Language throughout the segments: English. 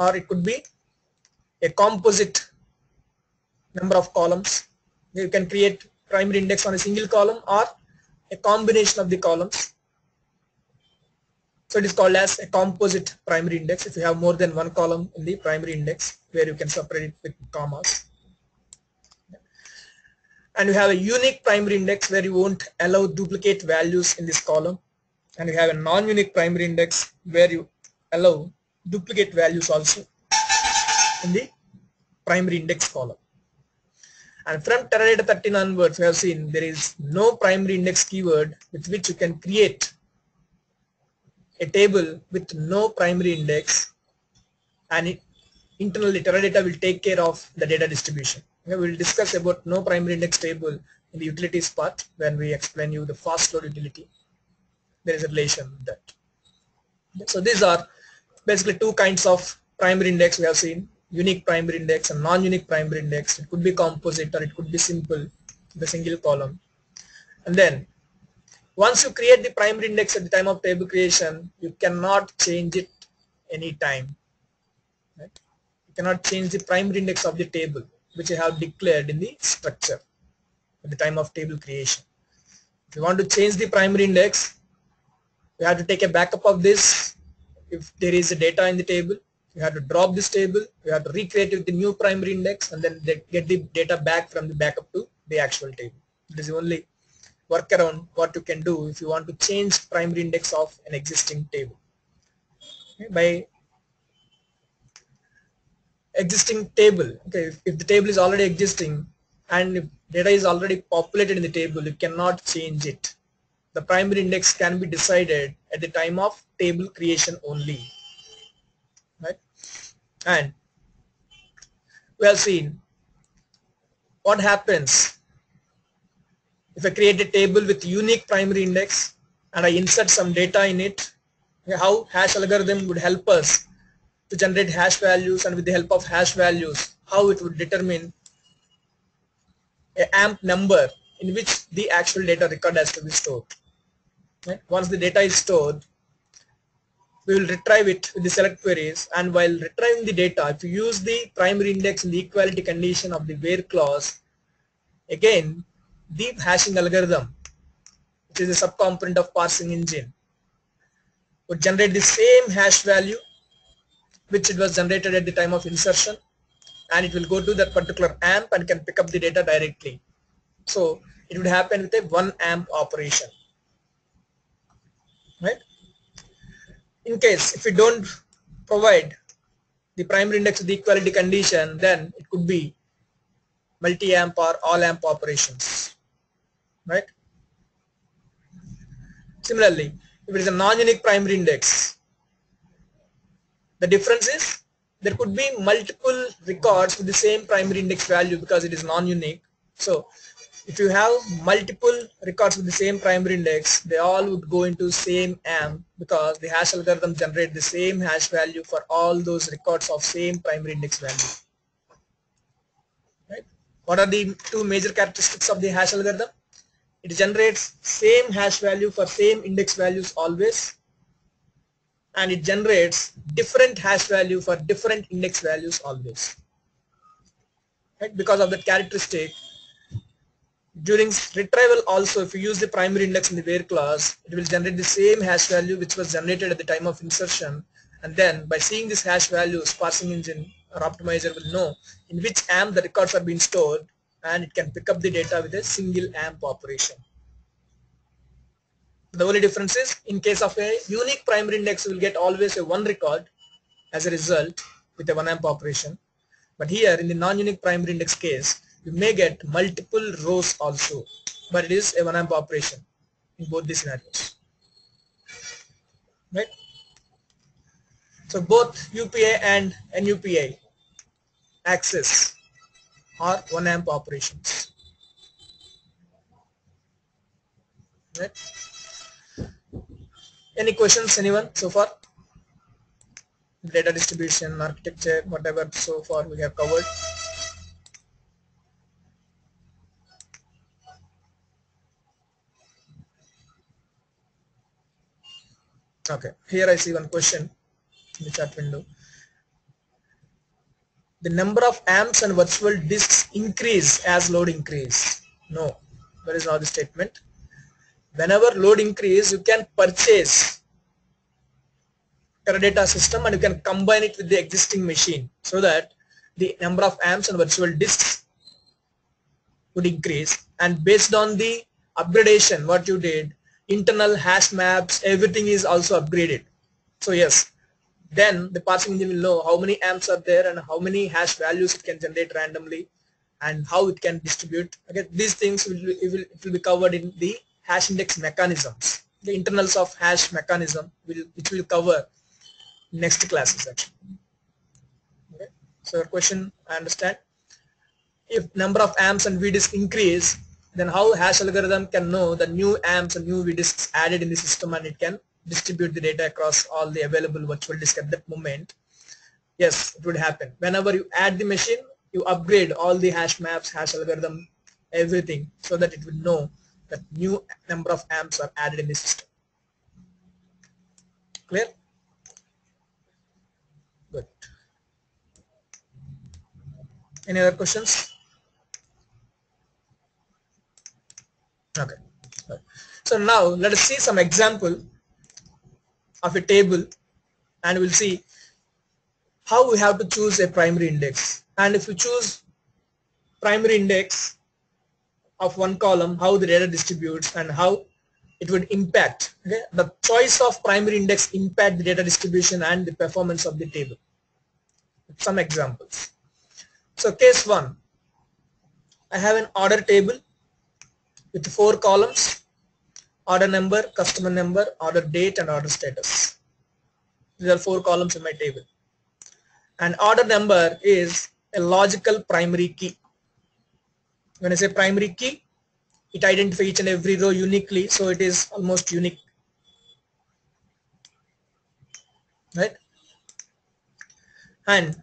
or it could be a composite number of columns. You can create primary index on a single column or a combination of the columns. So it is called as a composite primary index if you have more than one column in the primary index where you can separate it with commas. And you have a unique primary index where you won't allow duplicate values in this column. And you have a non-unique primary index where you allow duplicate values also in the primary index column. And from Teradata 13 onwards, we have seen there is no primary index keyword with which you can create a table with no primary index and it, internally Teradata will take care of the data distribution. We will discuss about no primary index table in the utilities part when we explain you the fast load utility. There is a relation with that. So these are basically two kinds of primary index we have seen unique primary index and non-unique primary index. It could be composite or it could be simple, the single column. And then once you create the primary index at the time of table creation, you cannot change it anytime. Right? You cannot change the primary index of the table which you have declared in the structure at the time of table creation. If you want to change the primary index, you have to take a backup of this if there is a data in the table you have to drop this table, you have to recreate it with the new primary index and then get the data back from the backup to the actual table. It is the only workaround what you can do if you want to change primary index of an existing table. Okay, by existing table, okay, if, if the table is already existing and if data is already populated in the table, you cannot change it. The primary index can be decided at the time of table creation only. Right? And we have seen what happens if I create a table with unique primary index and I insert some data in it. How hash algorithm would help us to generate hash values and with the help of hash values how it would determine a amp number in which the actual data record has to be stored right? once the data is stored we will retrieve it with the select queries. And while retrieving the data if you use the primary index in the equality condition of the where clause again deep hashing algorithm which is a subcomponent of parsing engine would generate the same hash value which it was generated at the time of insertion. And it will go to that particular amp and can pick up the data directly. So it would happen with a one amp operation right? In case if we don't provide the primary index of the equality condition then it could be multi-amp or all-amp operations right? Similarly if it is a non-unique primary index the difference is there could be multiple records with the same primary index value because it is non-unique. So if you have multiple records with the same primary index, they all would go into same AMP because the hash algorithm generate the same hash value for all those records of same primary index value. Right? What are the two major characteristics of the hash algorithm? It generates same hash value for same index values always and it generates different hash value for different index values always. Right? Because of that characteristic, during retrieval also if you use the primary index in the where clause it will generate the same hash value which was generated at the time of insertion. And then by seeing this hash values parsing engine or optimizer will know in which amp the records are being stored and it can pick up the data with a single amp operation. The only difference is in case of a unique primary index you will get always a one record as a result with a one amp operation. But here in the non-unique primary index case you may get multiple rows also but it is a one amp operation in both the scenarios. Right? So both UPI and NUPI access are one amp operations. Right? Any questions anyone so far? Data distribution architecture whatever so far we have covered Okay, here I see one question in the chat window. the number of amps and virtual disks increase as load increase. No, that is not the statement. Whenever load increase, you can purchase Teradata system and you can combine it with the existing machine so that the number of amps and virtual disks would increase and based on the upgradation what you did internal hash maps everything is also upgraded. So yes. Then the parsing engine will know how many amps are there and how many hash values it can generate randomly and how it can distribute. Okay these things will, it will, it will be covered in the hash index mechanisms. The internals of hash mechanism will which will cover next classes actually okay so your question i understand. If number of amps and vdisks increase then how hash algorithm can know the new amps and new vdisks added in the system and it can distribute the data across all the available virtual disk at that moment? Yes it would happen. Whenever you add the machine you upgrade all the hash maps hash algorithm everything so that it would know that new number of amps are added in the system. Clear? Good. Any other questions okay. So now let us see some example of a table and we'll see how we have to choose a primary index. And if you choose primary index of one column how the data distributes and how it would impact okay? The choice of primary index impact the data distribution and the performance of the table. Some examples. So case one. I have an order table with four columns order number, customer number, order date and order status. These are four columns in my table. And order number is a logical primary key. When I say primary key, it identifies each and every row uniquely, so it is almost unique. Right? And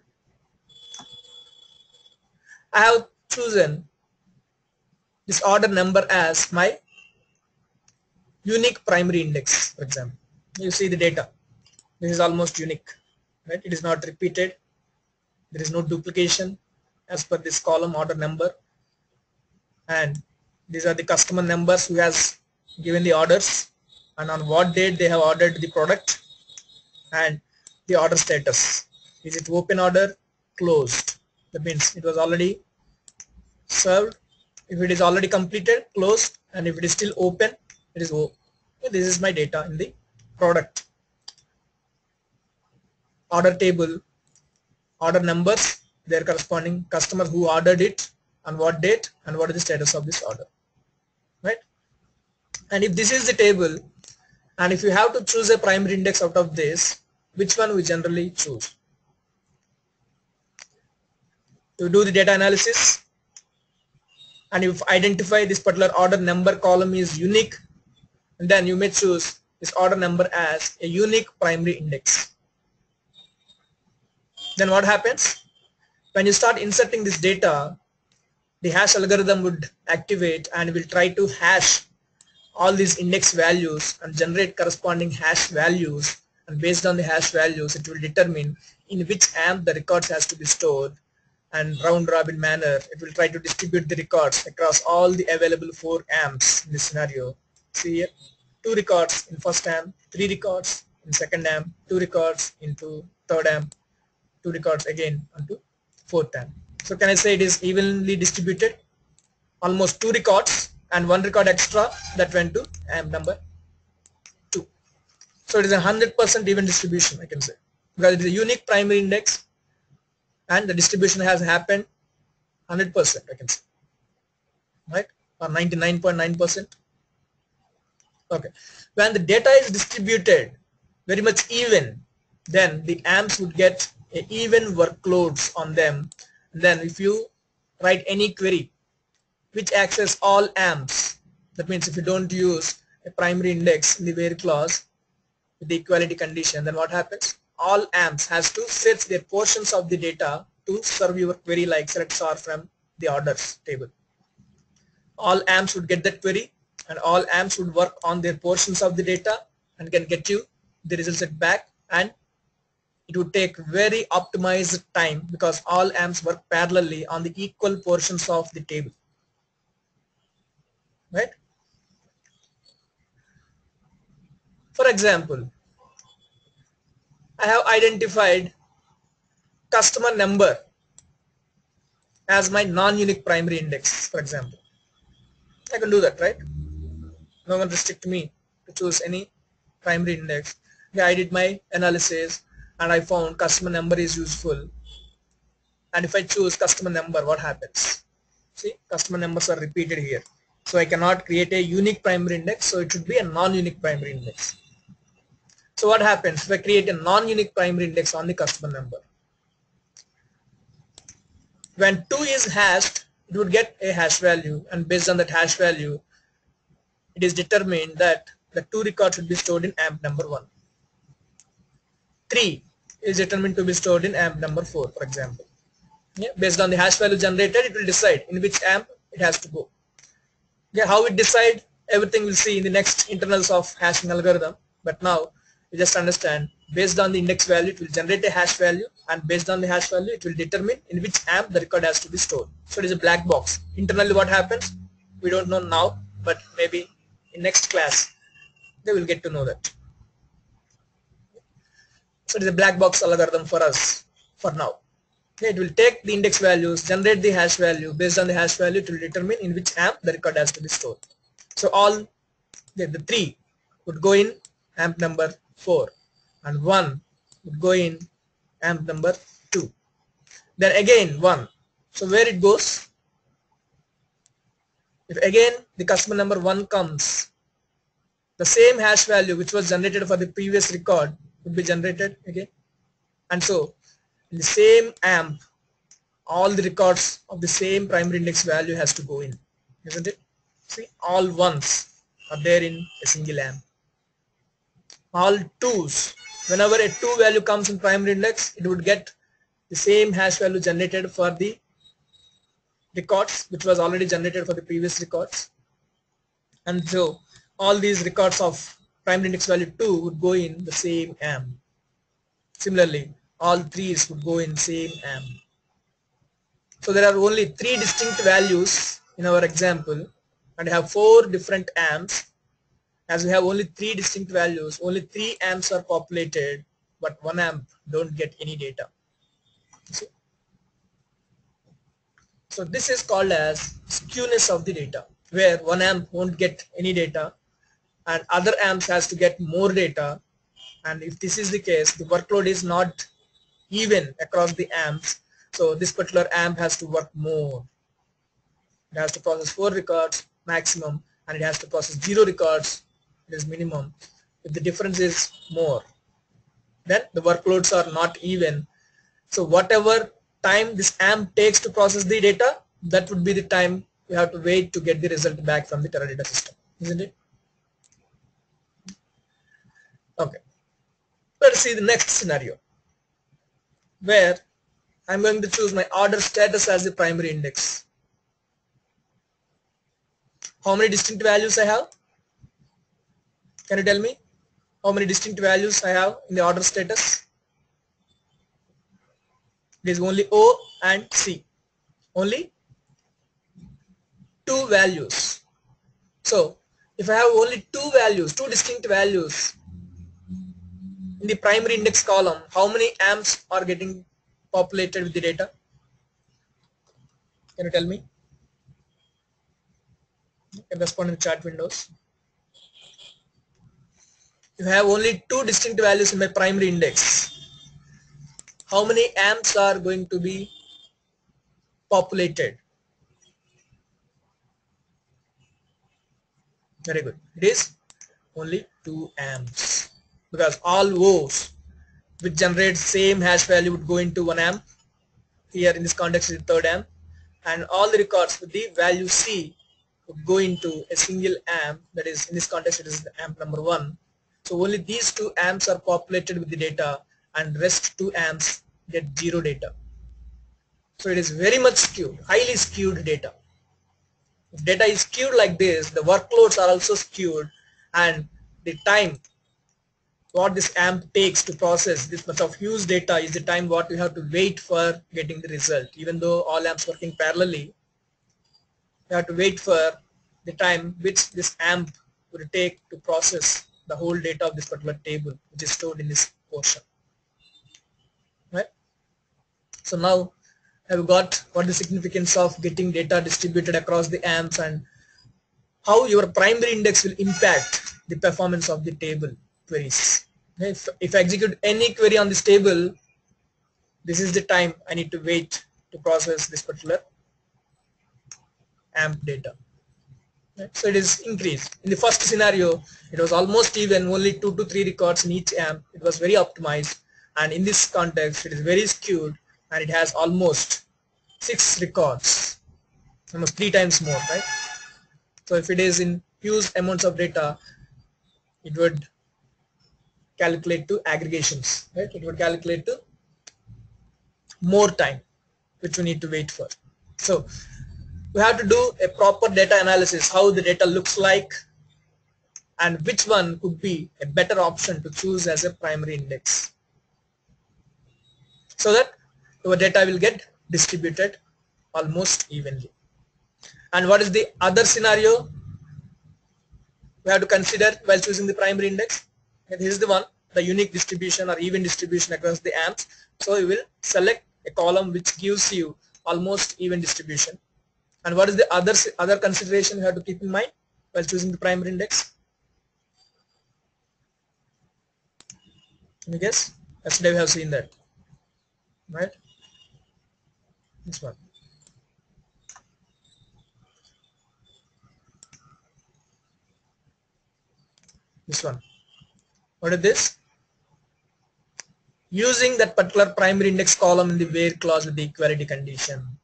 I have chosen this order number as my unique primary index, for example. You see the data. This is almost unique, right? It is not repeated. There is no duplication as per this column order number. And these are the customer numbers who has given the orders and on what date they have ordered the product and the order status. Is it open order? Closed. That means it was already served. If it is already completed, closed. And if it is still open, it is open. this is my data in the product order table order numbers their corresponding customer who ordered it on what date and what is the status of this order right and if this is the table and if you have to choose a primary index out of this which one we generally choose you do the data analysis and if identify this particular order number column is unique then you may choose this order number as a unique primary index. Then what happens? When you start inserting this data, the hash algorithm would activate and will try to hash all these index values and generate corresponding hash values and based on the hash values it will determine in which amp the records has to be stored and round robin manner it will try to distribute the records across all the available four amps in this scenario. See here two records in first amp three records in second amp two records into third amp two records again onto fourth amp. So can I say it is evenly distributed? Almost two records and one record extra that went to amp number two. So it is a hundred percent even distribution I can say. Because it is a unique primary index and the distribution has happened 100% I can say. Right? Or 99.9 percent. Okay. When the data is distributed very much even then the amps would get even workloads on them. Then if you write any query which access all amps that means if you don't use a primary index in the where clause with the equality condition then what happens all amps has to set their portions of the data to serve your query like select star from the orders table. All amps would get that query and all amps would work on their portions of the data and can get you the results back and it would take very optimized time because all amps work parallelly on the equal portions of the table. Right? For example I have identified customer number as my non-unique primary index for example. I can do that right? No one restrict me to choose any primary index. Okay, I did my analysis and I found customer number is useful. And if I choose customer number what happens? See customer numbers are repeated here. So I cannot create a unique primary index. So it should be a non-unique primary index so what happens? If I create a non-unique primary index on the customer number. When 2 is hashed it would get a hash value and based on that hash value it is determined that the two records should be stored in amp number 1 3 is determined to be stored in amp number 4 for example. Yeah, based on the hash value generated it will decide in which amp it has to go. Yeah, how it decide everything we'll see in the next internals of hashing algorithm. But now you just understand. Based on the index value it will generate a hash value and based on the hash value it will determine in which amp the record has to be stored. So it is a black box. Internally what happens? We don't know now but maybe in next class they will get to know that. So it is a black box algorithm for us for now. Okay, it will take the index values generate the hash value. Based on the hash value it will determine in which amp the record has to be stored. So all the, the three would go in amp number 4 and 1 would go in amp number 2 then again 1 so where it goes? If again the customer number 1 comes the same hash value which was generated for the previous record would be generated again. And so in the same amp all the records of the same primary index value has to go in isn't it? See all ones are there in a single amp all twos whenever a 2 value comes in primary index it would get the same hash value generated for the records which was already generated for the previous records and so all these records of primary index value 2 would go in the same M. similarly all threes would go in same M. so there are only three distinct values in our example and have four different amps as we have only three distinct values only three amps are populated but one amp don't get any data. So this is called as skewness of the data where one amp won't get any data and other amps has to get more data. And if this is the case the workload is not even across the amps. So this particular amp has to work more. It has to process four records maximum and it has to process zero records it is minimum. If the difference is more then the workloads are not even. So whatever time this amp takes to process the data that would be the time you have to wait to get the result back from the Teradata system isn't it? Okay. Let's see the next scenario where I'm going to choose my order status as the primary index. How many distinct values I have can you tell me how many distinct values I have in the order status? It is only O and C. Only two values. So if I have only two values, two distinct values in the primary index column, how many amps are getting populated with the data? Can you tell me? You can respond in the chat windows you have only two distinct values in my primary index. How many amps are going to be populated? Very good. It is only 2 amps. Because all O's which generate same hash value would go into 1 amp. Here in this context is third amp. And all the records with the value C would go into a single amp. That is in this context it is amp number 1 so only these two amps are populated with the data and rest two amps get zero data. So it is very much skewed, highly skewed data. If data is skewed like this, the workloads are also skewed and the time what this AMP takes to process this much of huge data is the time what you have to wait for getting the result. Even though all AMPs working parallelly, you have to wait for the time which this AMP will take to process the whole data of this particular table which is stored in this portion. Right? So now I've got what the significance of getting data distributed across the AMPs and how your primary index will impact the performance of the table queries. If, if I execute any query on this table, this is the time I need to wait to process this particular AMP data. So it is increased. In the first scenario, it was almost even, only two to three records in each AMP. It was very optimized. And in this context, it is very skewed and it has almost six records, almost three times more, right? So if it is in huge amounts of data, it would calculate to aggregations, right? It would calculate to more time, which we need to wait for. So we have to do a proper data analysis, how the data looks like, and which one could be a better option to choose as a primary index. So that our data will get distributed almost evenly. And what is the other scenario we have to consider while choosing the primary index? And this is the one, the unique distribution or even distribution across the AMPs. So you will select a column which gives you almost even distribution. And what is the other, other consideration you have to keep in mind while choosing the primary index? Can you guess? Yesterday we have seen that, right? This one. This one. What is this? Using that particular primary index column in the where clause with the equality condition.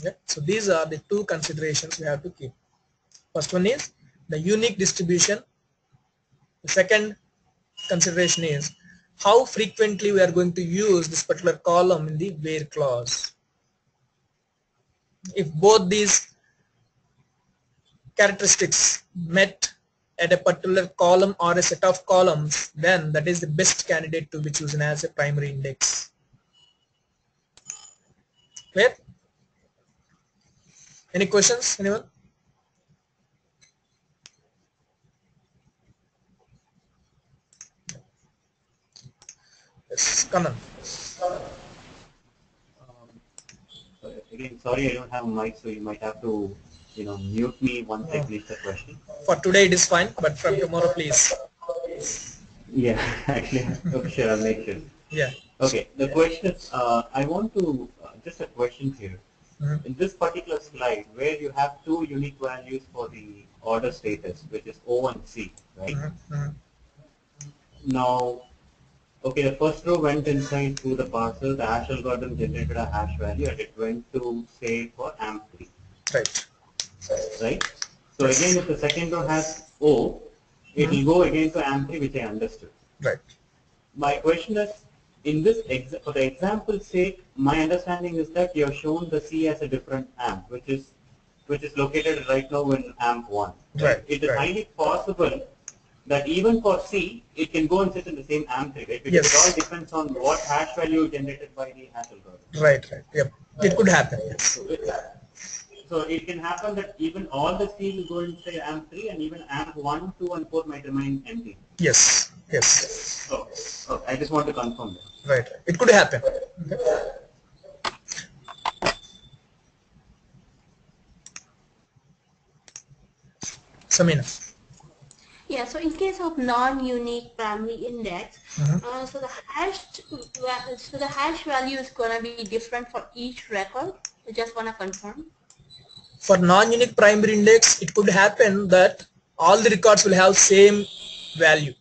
Okay. So these are the two considerations we have to keep. First one is the unique distribution. The second consideration is how frequently we are going to use this particular column in the where clause. If both these characteristics met at a particular column or a set of columns, then that is the best candidate to be chosen as a primary index. Clear? Any questions, anyone? Yes, Kanan. Um, again, sorry I don't have a mic, so you might have to you know, mute me once I finish the question. For today it is fine, but from tomorrow please. Yeah, actually, okay, sure, I'll make sure. Yeah. Okay, the question is, uh, I want to, uh, just a question here. Mm -hmm. In this particular slide, where you have two unique values for the order status, which is O and C, right? Mm -hmm. Now, okay, the first row went inside through the parser, the hash algorithm generated a hash value and it went to, say, for AMP3. Right right? So again, if the second row has O, it will go again to AMP3, which I understood. Right. My question is, in this, for the example sake, my understanding is that you have shown the C as a different AMP, which is which is located right now in AMP1. Right. It is right. highly possible that even for C, it can go and sit in the same AMP3, right? Because yes. it all depends on what hash value generated by the hash algorithm. Right, right. Yep. It could happen, yes. So it, can happen that even all the C will go into AMP3 and even AMP1, 2 and 4 might remain empty. Yes, yes. Okay. okay. I just want to confirm that. Right, it could happen. Okay. Samina. Yeah, so in case of non-unique primary index, Mm -hmm. uh, so the hash so the hash value is going to be different for each record. I just want to confirm for non-unique primary index it could happen that all the records will have same value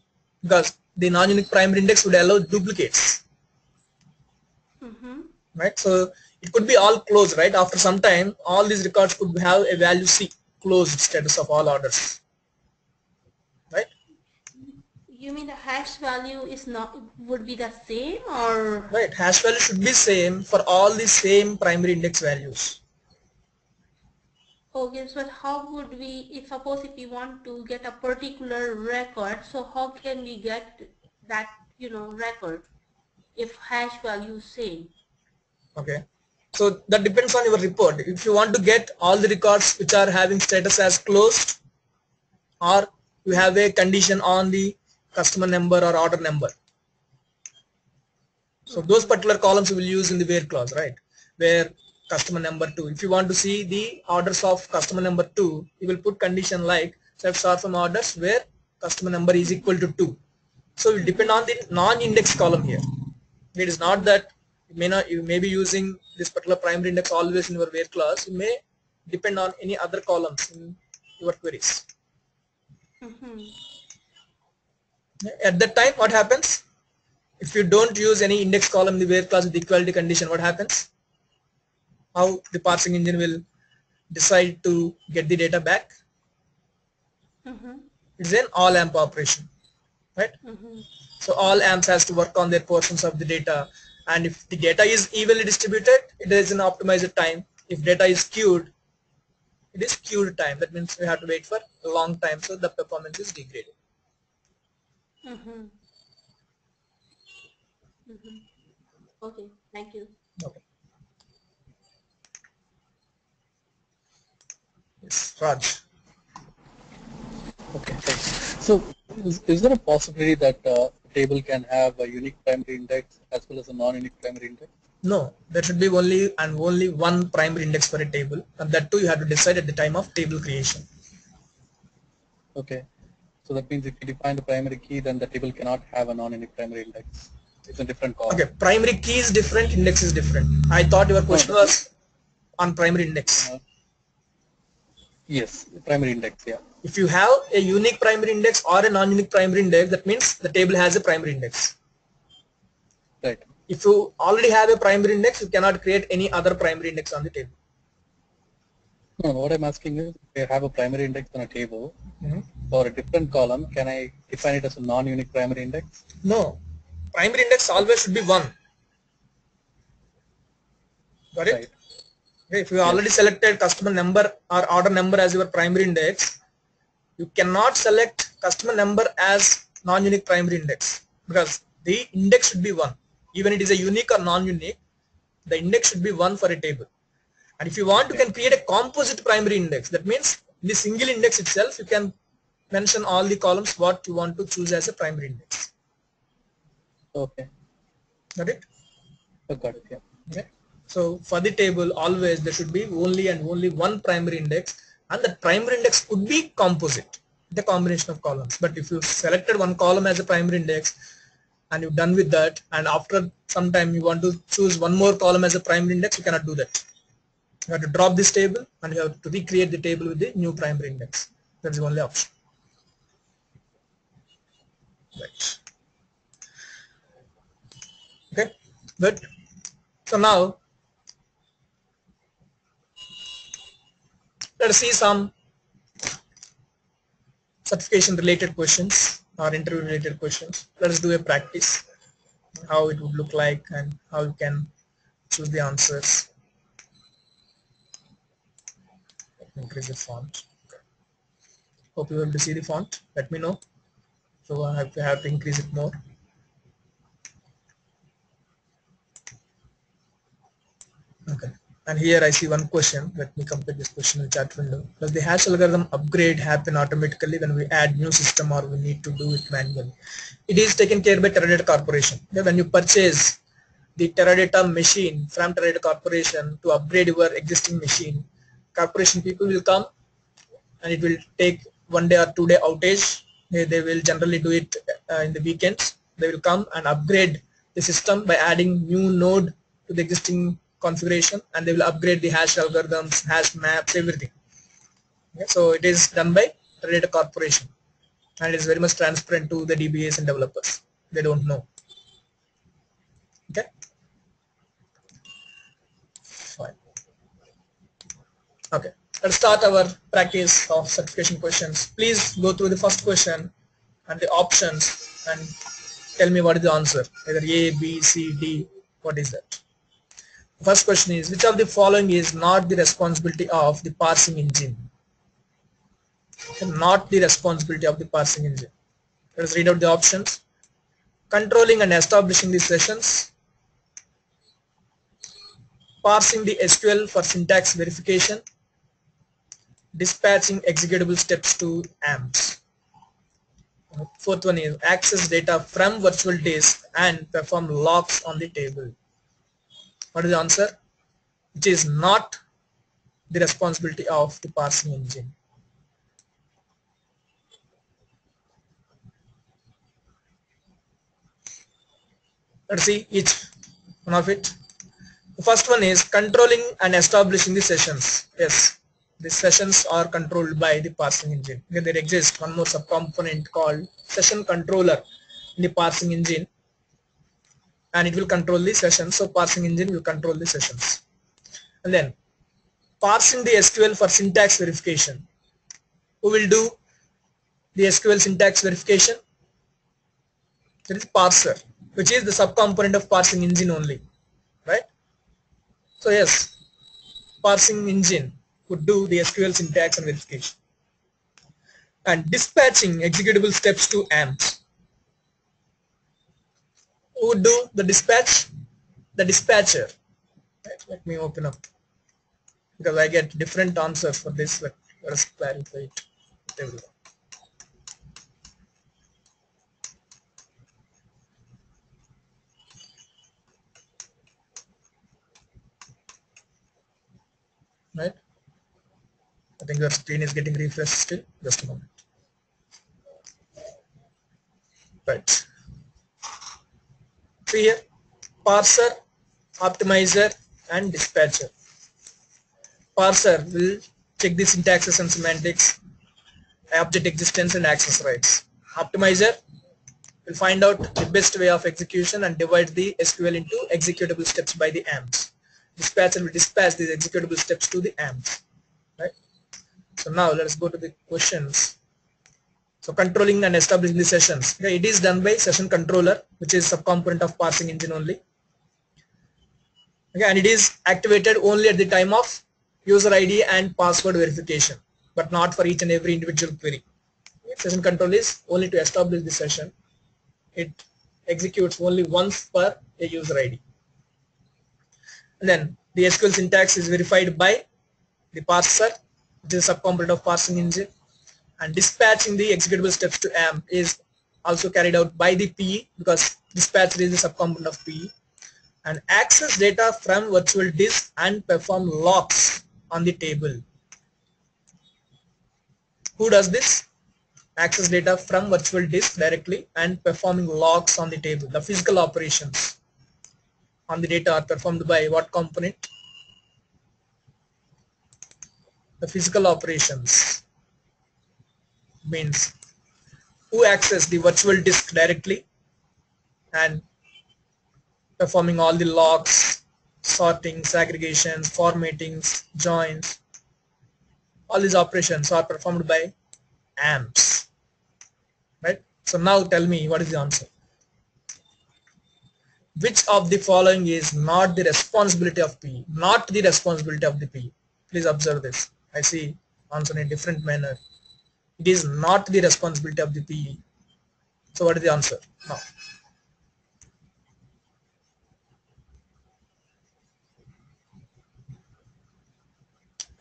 because the non-unique primary index would allow duplicates mm -hmm. right? So it could be all closed right? After some time all these records could have a value C closed status of all orders. Right? You mean the hash value is not would be the same or? Right. Hash value should be same for all the same primary index values. Okay, but how would we, if suppose if we want to get a particular record, so how can we get that, you know, record if hash value same? Okay. So that depends on your report. If you want to get all the records which are having status as closed or you have a condition on the customer number or order number. So those particular columns you will use in the where clause, right? Where customer number 2. If you want to see the orders of customer number 2, you will put condition like select star from orders where customer number is equal to 2. So it will depend on the non-index column here. It is not that you may not you may be using this particular primary index always in your where clause. You may depend on any other columns in your queries. Mhm. At that time, what happens? If you don't use any index column in the where clause with equality condition, what happens? How the parsing engine will decide to get the data back? Mhm. It's an all AMP operation, right? Mhm. So all AMPs has to work on their portions of the data. And if the data is evenly distributed, it is an optimized time. If data is skewed, it is skewed time. That means we have to wait for a long time, so the performance is degraded. Mhm. Mhm. Okay, thank you. Okay. Yes, Raj. Okay, thanks. So is, is there a possibility that uh, table can have a unique primary index as well as a non-unique primary index? No, there should be only and only one primary index for a table, and that too you have to decide at the time of table creation. Okay. So that means if you define the primary key, then the table cannot have a non-unique primary index. It's a different column. Okay, primary key is different, index is different. I thought your question No. was on primary index. Uh, yes, primary index, yeah. If you have a unique primary index or a non-unique primary index, that means the table has a primary index. Right. If you already have a primary index, you cannot create any other primary index on the table. No, what I'm asking is, if I have a primary index on a table Mhm. for a different column, can I define it as a non-unique primary index? No, primary index always should be one. Got it? Right. Okay, if you already selected customer number or order number as your primary index, you cannot select customer number as non-unique primary index because the index should be one. Even it is a unique or non-unique, the index should be one for a table. And if you want, you can create a composite primary index. That means in the single index itself, you can mention all the columns what you want to choose as a primary index. Okay. Got it? I got it, yeah. Okay. So for the table, always there should be only and only one primary index, and the primary index could be composite, the combination of columns. But if you selected one column as a primary index, and you're done with that, and after some time you want to choose one more column as a primary index, you cannot do that. You have to drop this table, and you have to recreate the table with the new primary index. That's the only option. Right. Okay, good. So now let us see some certification related questions or interview related questions. Let us do a practice how it would look like and how you can choose the answers. Increase the font. Hope you will be able to see the font. Let me know. So I have to have to increase it more. Okay. And here I see one question. Let me complete this question in the chat window. Does the hash algorithm upgrade happen automatically when we add new system or we need to do it manually? It is taken care by Teradata Corporation. When you purchase the Teradata machine from Teradata Corporation to upgrade your existing machine, corporation people will come and it will take one day or two day outage. They, they will generally do it uh, in the weekends. They will come and upgrade the system by adding new node to the existing configuration and they will upgrade the hash algorithms, hash maps, everything. Okay, so it is done by Teradata Corporation and it is very much transparent to the DBAs and developers. They don't know. Okay. Fine. Okay. Let's start our practice of certification questions. Please go through the first question and the options and tell me what is the answer. Either A, B, C, D. What is that? First question is, which of the following is not the responsibility of the parsing engine? Not the responsibility of the parsing engine. Let us read out the options. controlling and establishing the sessions, parsing the SQL for syntax verification, dispatching executable steps to AMPs. Fourth one is access data from virtual disk and perform locks on the table. What is the answer? Which is not the responsibility of the parsing engine. Let's see each one of it. The first one is controlling and establishing the sessions. Yes, the sessions are controlled by the parsing engine. There exists one more subcomponent called session controller in the parsing engine and it will control the sessions. So parsing engine will control the sessions. And then parsing the SQL for syntax verification. Who will do the SQL syntax verification? There is parser, which is the subcomponent of parsing engine only, right? So yes, parsing engine could do the SQL syntax and verification. And dispatching executable steps to AMPs. Who would do the dispatch? The dispatcher. Right, let me open up because I get different answers for this. Let, let us clarify it. There we go. Right? I think your screen is getting refreshed still. Just a moment. Right. Here, parser, optimizer, and dispatcher parser will check the syntaxes and semantics, object existence and access rights. Optimizer will find out the best way of execution and divide the SQL into executable steps by the AMPs. Dispatcher will dispatch these executable steps to the AMPs. Right? So now let us go to the questions. So controlling and establishing the sessions. Okay, it is done by session controller, which is subcomponent of parsing engine only. Okay, and it is activated only at the time of user ID and password verification, but not for each and every individual query. Session control is only to establish the session. It executes only once per a user ID. And then the SQL syntax is verified by the parser, which is a subcomponent of parsing engine. And dispatching the executable steps to AMP is also carried out by the PE because dispatcher is a subcomponent of PE. And access data from virtual disk and perform locks on the table. Who does this? Access data from virtual disk directly and performing locks on the table. The physical operations on the data are performed by what component? The physical operations means who access the virtual disk directly and performing all the locks, sorting, aggregations, formatings, joins. All these operations are performed by AMPs. Right? So now tell me what is the answer. Which of the following is not the responsibility of PE? Not the responsibility of the PE. Please observe this. I see answer in a different manner. It is not the responsibility of the PE. So what is the answer? Now.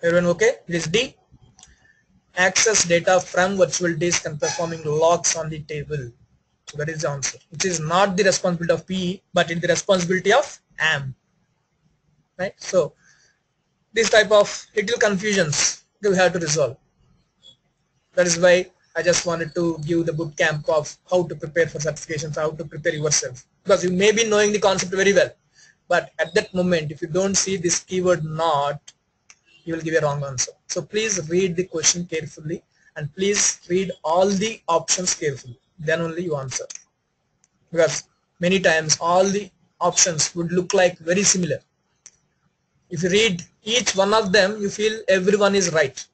Everyone okay? It is D. Access data from virtual disk and performing locks on the table. So that is the answer. It is not the responsibility of PE, but in the responsibility of AM. Right? So this type of little confusions we have to resolve. That is why I just wanted to give the boot camp of how to prepare for certifications, how to prepare yourself. Because you may be knowing the concept very well. But at that moment, if you don't see this keyword not, you will give a wrong answer. So please read the question carefully and please read all the options carefully. Then only you answer. Because many times all the options would look like very similar. If you read each one of them, you feel everyone is right.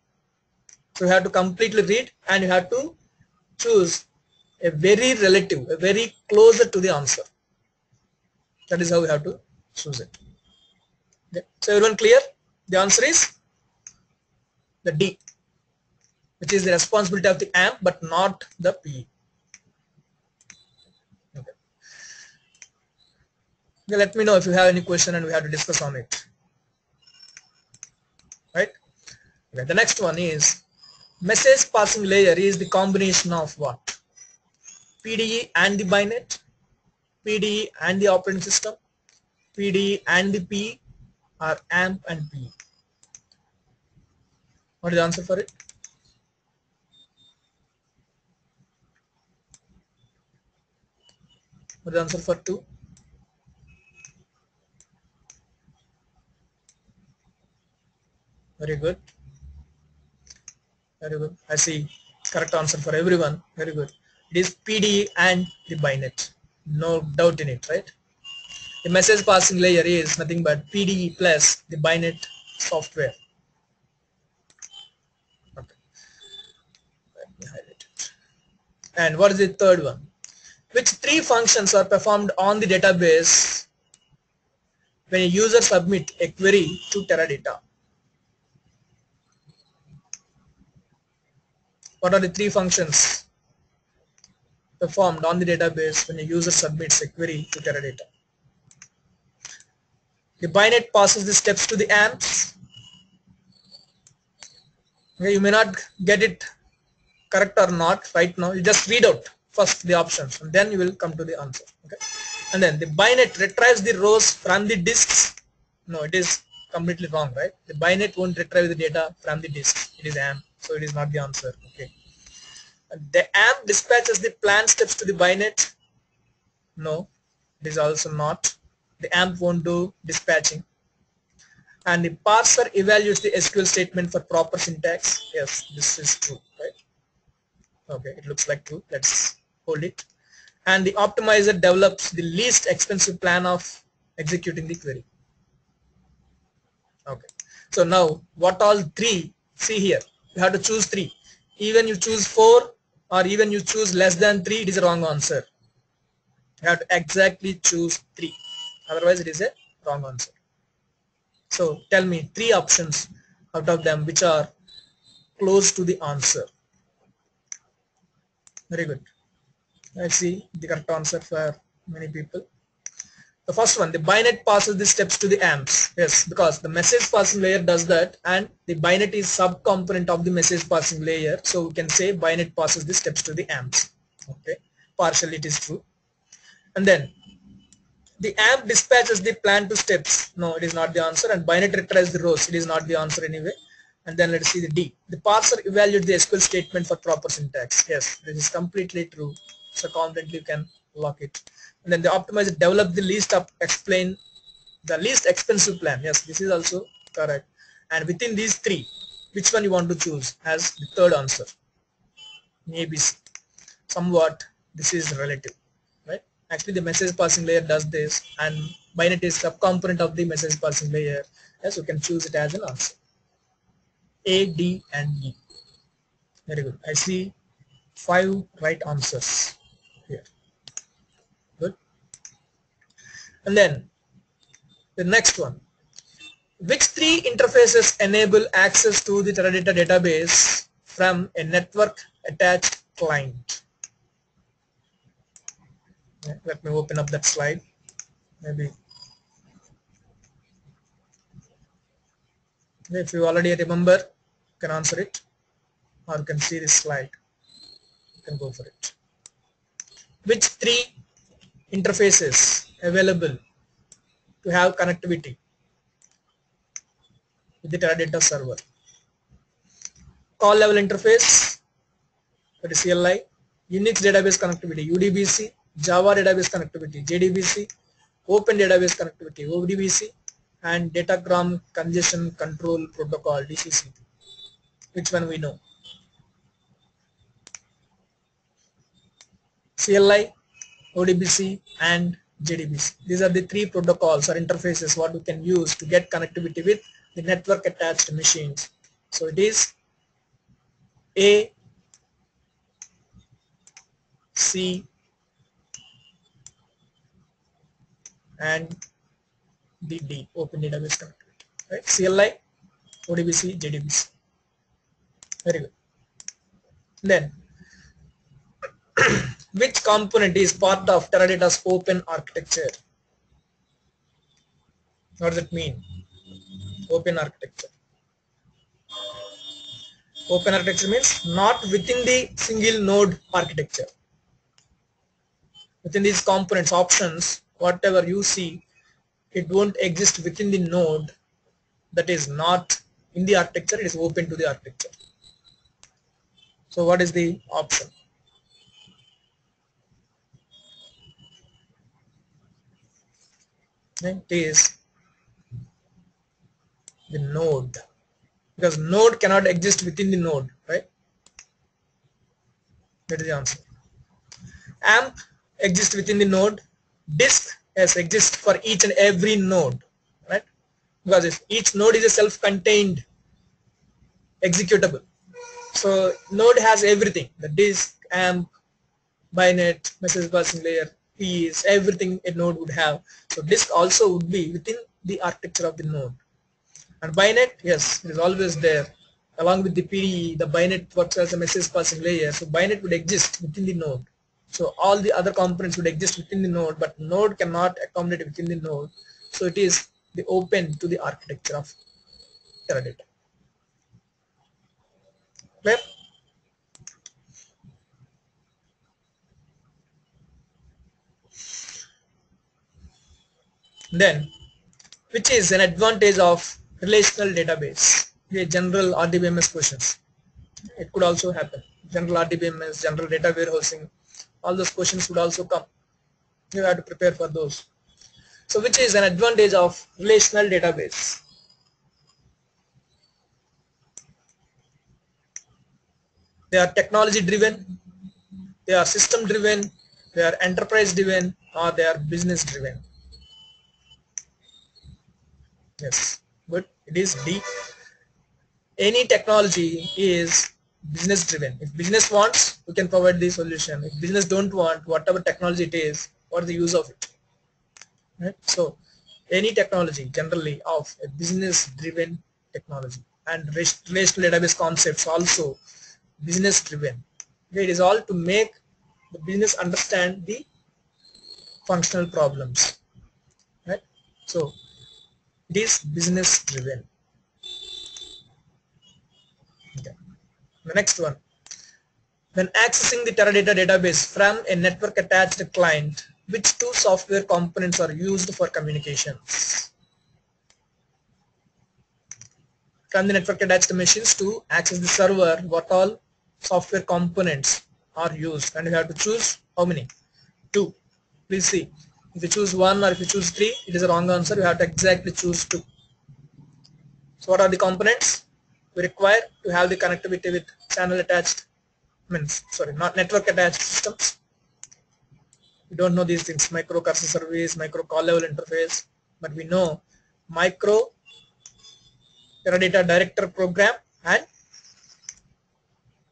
So you have to completely read and you have to choose a very relative, a very closer to the answer. That is how you have to choose it. Okay. So everyone clear? The answer is the D, which is the responsibility of the AMP but not the. Okay. Okay, let me know if you have any question and we have to discuss on it. Right? Okay, the next one is message passing layer is the combination of what? PDE and the BYNET, PDE and the operating system, PDE and the P, or AMP and P. What is the answer for it? What is the answer for 2? Very good. Very good. I see correct answer for everyone. Very good. It is PDE and the BYNET. No doubt in it, right? The message passing layer is nothing but PDE plus the BYNET software. Okay. Let me highlight it. And what is the third one? Which three functions are performed on the database when a user submit a query to Teradata? What are the three functions performed on the database when a user submits a query to Teradata? The BYNET passes the steps to the AMPs. Okay, you may not get it correct or not right now. You just read out first the options and then you will come to the answer. Okay. And then the BYNET retrieves the rows from the disks. No, it is completely wrong, right? The BYNET won't retrieve the data from the disk. It is AMP, so it is not the answer. Okay. The AMP dispatches the plan steps to the BYNET. No, it is also not. The AMP won't do dispatching. And the parser evaluates the SQL statement for proper syntax. Yes, this is true, right? Okay, it looks like true. Let's hold it. And the optimizer develops the least expensive plan of executing the query. Okay. So now what all three, see here, you have to choose three. Even you choose four or even you choose less than three, it is a wrong answer. You have to exactly choose three. Otherwise it is a wrong answer. So tell me three options out of them which are close to the answer. Very good. Let's see the correct answer for many people. The first one, the BYNET passes the steps to the AMPs. Yes, because the message passing layer does that and the BYNET is subcomponent of the message passing layer. So we can say BYNET passes the steps to the AMPs. Okay, partially it is true. And then the AMP dispatches the plan to steps. No, it is not the answer. And BYNET retrieves the rows. It is not the answer anyway. And then let's see the D. The parser evaluates the SQL statement for proper syntax. Yes, this is completely true. So confidently you can lock it. And then the optimizer develop the least up explain the least expensive plan. Yes, this is also correct. And within these three, which one you want to choose as the third answer? maybe Somewhat this is relative, right? Actually the message passing layer does this and BYNET is subcomponent of the message passing layer. Yes, you can choose it as an answer. A, D and E. Very good. I see five right answers here. Good. And then the next one. Which three interfaces enable access to the Teradata database from a network attached client? Let me open up that slide. Maybe if you already remember, you can answer it or you can see this slide. You can go for it. Which three interfaces available to have connectivity with the Teradata server? Call level interface, that is CLI, Unix database connectivity, UDBC, Java database connectivity, JDBC, Open database connectivity, ODBC, and Datagram congestion control protocol, DCCP. Which one we know? CLI, ODBC, and JDBC. These are the three protocols or interfaces what we can use to get connectivity with the network attached machines. So it is A, C, and the D, Open Database Connectivity, right? CLI, ODBC, JDBC. Very good. Then, which component is part of Teradata's open architecture? What does it mean? Open architecture. Open architecture means not within the single node architecture. Within these components, options, whatever you see, it won't exist within the node that is not in the architecture, it is open to the architecture. So what is the option? Is the node because node cannot exist within the node, right? That is the answer. AMP exists within the node. Disk has exists for each and every node, right? Because if each node is a self-contained executable. So node has everything, the disk, AMP, BYNET, message passing layer, keys, everything a node would have. So disk also would be within the architecture of the node. And BYNET, yes, it is always there. Along with the PDE, the BYNET works as a message passing layer. So BYNET would exist within the node. So all the other components would exist within the node, but node cannot accommodate within the node. So it is the open to the architecture of Teradata. Clear? Then, which is an advantage of relational database? A general RDBMS questions. It could also happen. General RDBMS, general data warehousing, all those questions would also come. You have to prepare for those. So which is an advantage of relational database? They are technology driven, they are system driven, they are enterprise driven, or they are business driven. Yes, but it is D. Any technology is business driven. If business wants, we can provide the solution. If business don't want, whatever technology it is, what is the use of it? Right? So any technology generally of a business driven technology and relational database concepts also business driven. It is all to make the business understand the functional problems. Right? So it is business driven. Okay. The next one. When accessing the Teradata database from a network attached client, which two software components are used for communications? From the network attached machines to access the server, what all software components are used and you have to choose how many? Two. Please see. If you choose one or if you choose three, it is a wrong answer. You have to exactly choose two. So what are the components? We require to have the connectivity with channel attached, means sorry, not network attached systems. We don't know these things, micro cursor service, micro call level interface, but we know micro Teradata director program and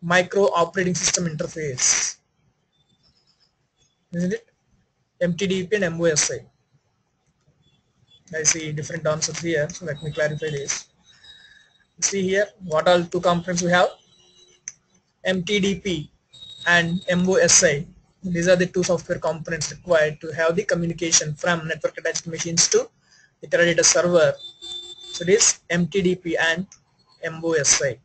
micro operating system interface. Isn't it? MTDP and MOSI. I see different answers here, so let me clarify this. See here, what all two components we have? MTDP and MOSI. These are the two software components required to have the communication from network attached machines to the Teradata server. So this MTDP and MOSI.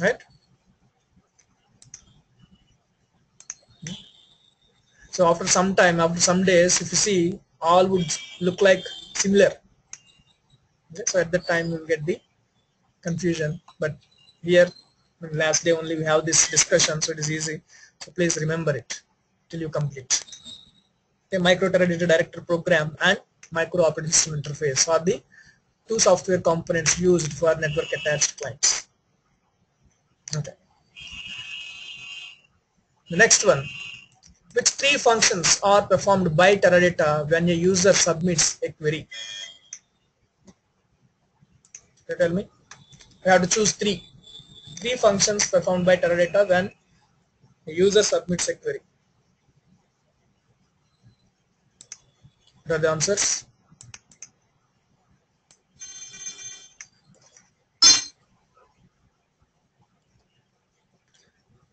Right? So after some time, after some days, if you see, all would look like similar. Okay, so at that time, you will get the confusion. But here, last day only we have this discussion, so it is easy. So please remember it till you complete. A micro Teradata director program and micro operating system interface are the two software components used for network attached clients. Okay. The next one, which three functions are performed by Teradata when a user submits a query? You tell me. You have to choose three. Three functions performed by Teradata when a user submits a query. What are the answers?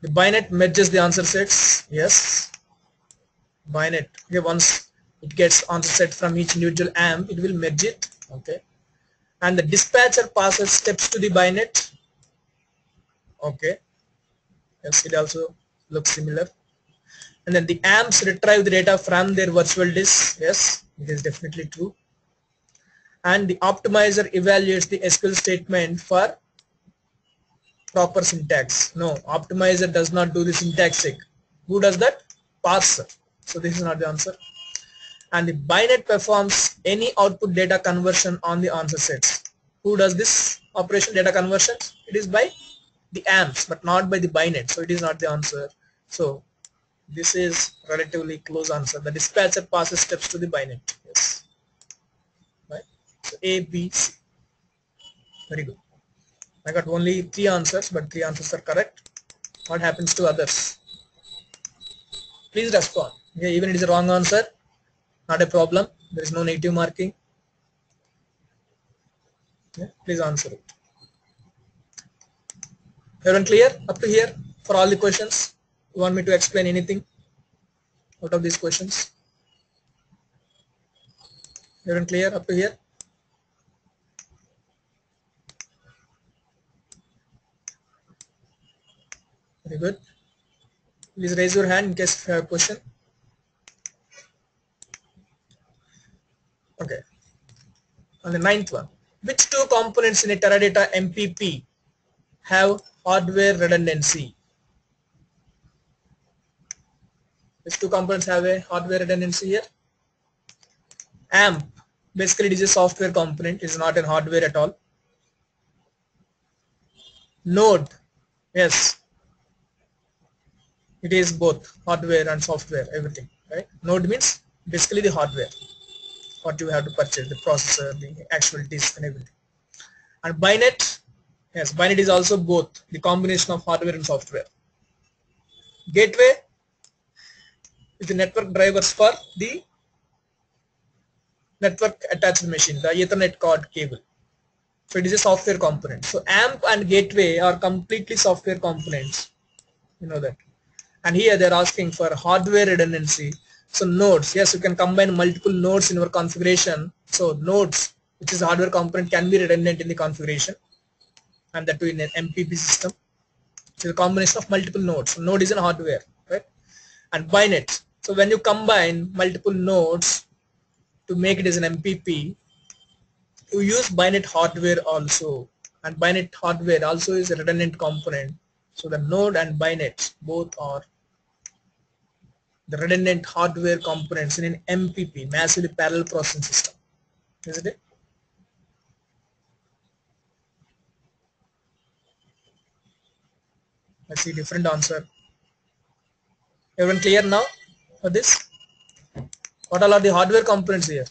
The BYNET merges the answer sets. Yes. BYNET. Okay, once it gets answer set from each individual AMP, it will merge it, okay. And the dispatcher passes steps to the BYNET, okay. Yes, it also looks similar. And then the AMPs retrieve the data from their virtual disk, yes, it is definitely true. And the optimizer evaluates the SQL statement for proper syntax. No, optimizer does not do the syntax check. Who does that? Parser. So this is not the answer. And the BYNET performs any output data conversion on the answer sets. Who does this operation data conversion? It is by the AMPs but not by the BYNET. So it is not the answer. So this is relatively close answer. The dispatcher passes steps to the BYNET. Yes. Right. So A, B, C. Very good. I got only three answers, but three answers are correct. What happens to others? Please respond. Yeah, even it is a wrong answer, not a problem. There is no negative marking. Please answer it. Everyone clear up to here for all the questions? You want me to explain anything out of these questions? Everyone clear up to here? Very good. Please raise your hand in case you have a question. Okay. On the ninth one, which two components in a Teradata MPP have hardware redundancy? Which two components have a hardware redundancy here? AMP, basically it is a software component, is not a hardware at all. Node, yes, it is both hardware and software everything right? Node means basically the hardware what you have to purchase the processor the actual disk and everything. And bynet yes bynet is also both the combination of hardware and software. Gateway is the network drivers for the network attached machine the ethernet card cable. So it is a software component. So amp and gateway are completely software components. You know that. And here they're asking for hardware redundancy so nodes. Yes you can combine multiple nodes in your configuration. So nodes which is hardware component can be redundant in the configuration. And that too in an MPP system so the combination of multiple nodes. So node is a hardware right? And bynet so when you combine multiple nodes to make it as an MPP you use bynet hardware also. And bynet hardware also is a redundant component. So the node and binet both are the redundant hardware components in an MPP, massively parallel processing system. Isn't it? I see different answer. Everyone clear now for this? What all are the hardware components here?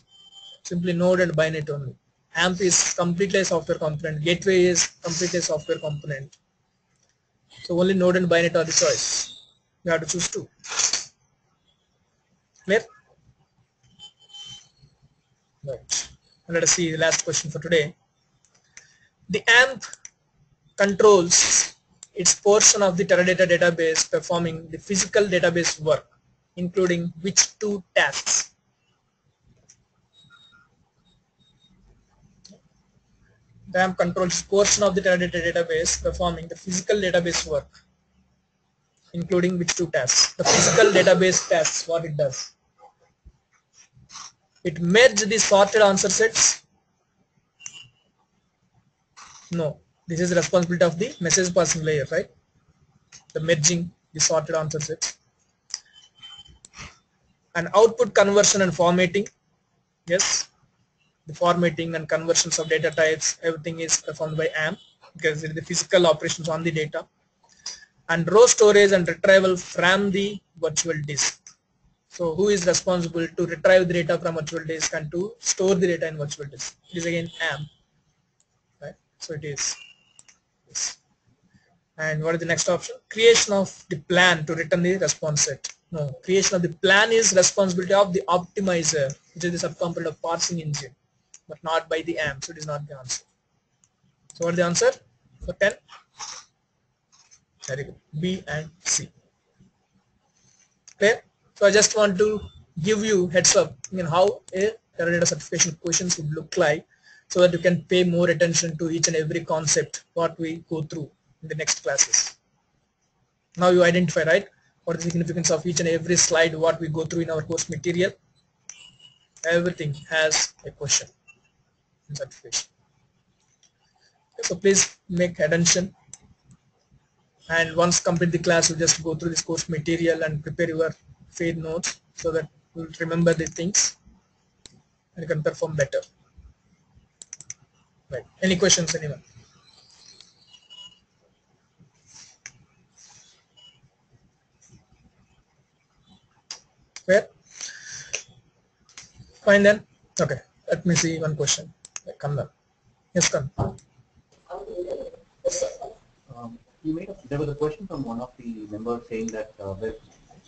Simply node and bynet only. AMP is completely a software component. Gateway is completely a software component. So only node and bynet are the choice. You have to choose two. Clear? Right. Let us see the last question for today. The AMP controls its portion of the Teradata database performing the physical database work, including which two tasks? The AMP controls portion of the Teradata database performing the physical database work, including which two tasks? The physical database tasks, what it does? It merge the sorted answer sets. No, this is responsibility of the message passing layer, right? The merging the sorted answer sets. And output conversion and formatting. Yes, the formatting and conversions of data types, everything is performed by AMP because it is the physical operations on the data. And row storage and retrieval from the virtual disk. So who is responsible to retrieve the data from virtual disk and to store the data in virtual disk? It is again AMP. Right? So it is this. And what is the next option? Creation of the plan to return the response set. No, creation of the plan is responsibility of the optimizer, which is the subcomponent of parsing engine, but not by the AMP. So it is not the answer. So what is the answer for 10? B and C. Clear? So I just want to give you heads up in how a Teradata certification questions would look like so that you can pay more attention to each and every concept what we go through in the next classes. Now you identify, right, what is the significance of each and every slide what we go through in our course material. Everything has a question in certification. Okay, so please make attention and once complete the class you just go through this course material and prepare your fade notes so that you will remember the things and can perform better. Right. Any questions anyone? Where? Fine then. Okay. Let me see one question. Come down. Yes, come. Um, you made a, there was a question from one of the members saying that uh,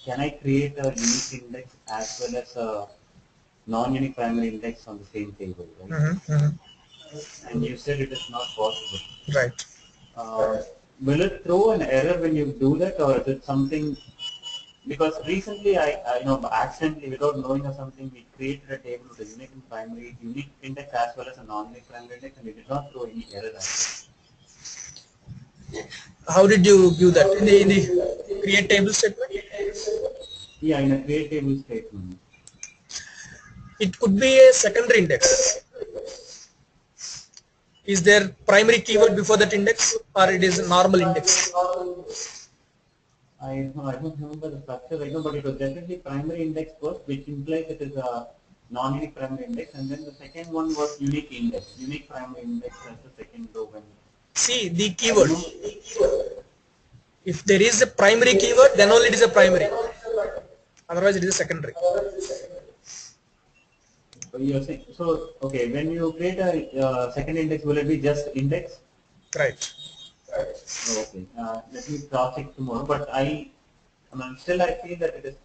can I create a unique index as well as a non-unique primary index on the same table, right? Mm-hmm, mm-hmm. And you said it is not possible. Right. Uh, will it throw an error when you do that, or is it something? Because recently, I, I you know accidentally, without knowing or something, we created a table with a unique and primary, unique index as well as a non-unique primary index, and it did not throw any error. How did you give that? In the, in the create table statement? yeah, in a create table statement. It could be a secondary index. Is there primary keyword before that index or it is a normal index? I no, I don't remember the structure right now, but it was definitely primary index first, which implies it is a non-unique primary index, and then the second one was unique index, unique primary index as the second row. When See the keyword. If there is a primary keyword, then only it is a primary. Otherwise, it is a secondary. so you're saying so okay when you create a uh, second index, will it be just index? Right. Okay, uh, let me cross check tomorrow. But I, I mean, still I feel that it is.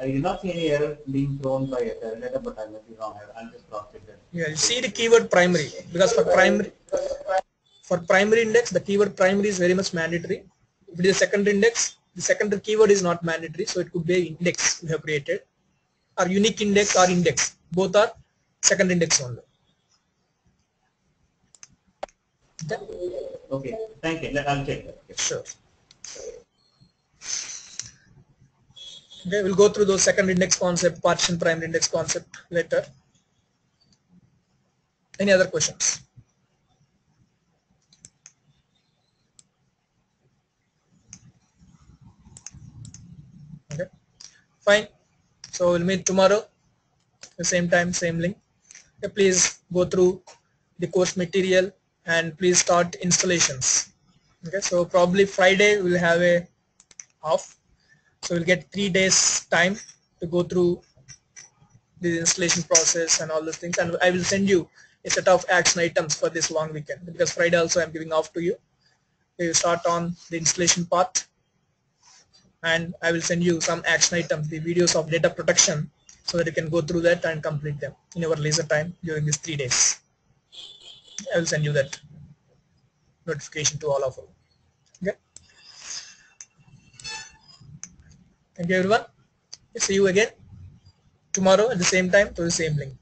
I did not see any error being thrown by a Teradata, but I may be wrong. I'll- I'll just cross check that. Yeah, you see the keyword primary because for primary for primary index the keyword primary is very much mandatory. If it is a secondary index, the secondary keyword is not mandatory, so it could be index we have created or unique index or index. Both are second index only. Okay, thank you. I'll check that. Okay. Sure. Okay, we'll go through those second index concept, partition primary index concept later. Any other questions? Fine. So we'll meet tomorrow, the same time, same link. Okay, please go through the course material and please start installations. Okay, so probably Friday we'll have a off. So we'll get three days time to go through the installation process and all those things. And I will send you a set of action items for this long weekend because Friday also I'm giving off to you. We will start on the installation part and I will send you some action items, the videos of data protection so that you can go through that and complete them in your leisure time during these three days. I will send you that notification to all of you. Okay. Thank you everyone. See you again tomorrow at the same time to the same link.